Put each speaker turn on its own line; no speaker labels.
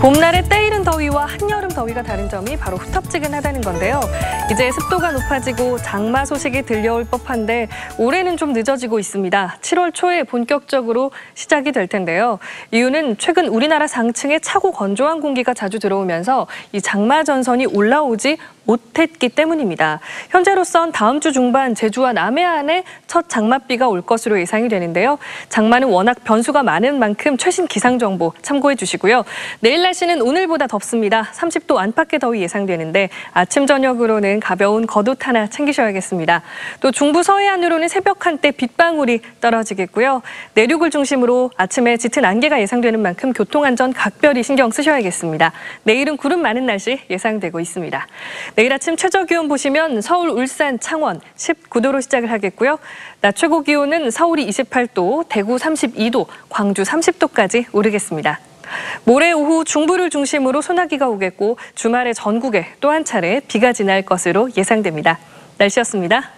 봄날의 때이른 더위와 한여름 더위가 다른 점이 바로 후텁지근하다는 건데요. 이제 습도가 높아지고 장마 소식이 들려올 법한데 올해는 좀 늦어지고 있습니다. 7월 초에 본격적으로 시작이 될 텐데요. 이유는 최근 우리나라 상층에 차고 건조한 공기가 자주 들어오면서 이 장마 전선이 올라오지 못했기 때문입니다. 현재로선 다음 주 중반 제주와 남해안에 첫 장맛비가 올 것으로 예상이 되는데요. 장마는 워낙 변수가 많은 만큼 최신 기상 정보 참고해 주시고요. 내일 날씨는 오늘보다 덥습니다. 30도 안팎의 더위 예상되는데 아침 저녁으로는 가벼운 겉옷 하나 챙기셔야겠습니다. 또 중부 서해안으로는 새벽 한때 빗방울이 떨어지겠고요. 내륙을 중심으로 아침에 짙은 안개가 예상되는 만큼 교통안전 각별히 신경 쓰셔야겠습니다. 내일은 구름 많은 날씨 예상되고 있습니다. 내일 아침 최저 기온 보시면 서울, 울산, 창원 19도로 시작을 하겠고요. 낮 최고 기온은 서울이 28도, 대구 32도, 광주 30도까지 오르겠습니다. 모레 오후 중부를 중심으로 소나기가 오겠고 주말에 전국에 또 한 차례 비가 지날 것으로 예상됩니다. 날씨였습니다.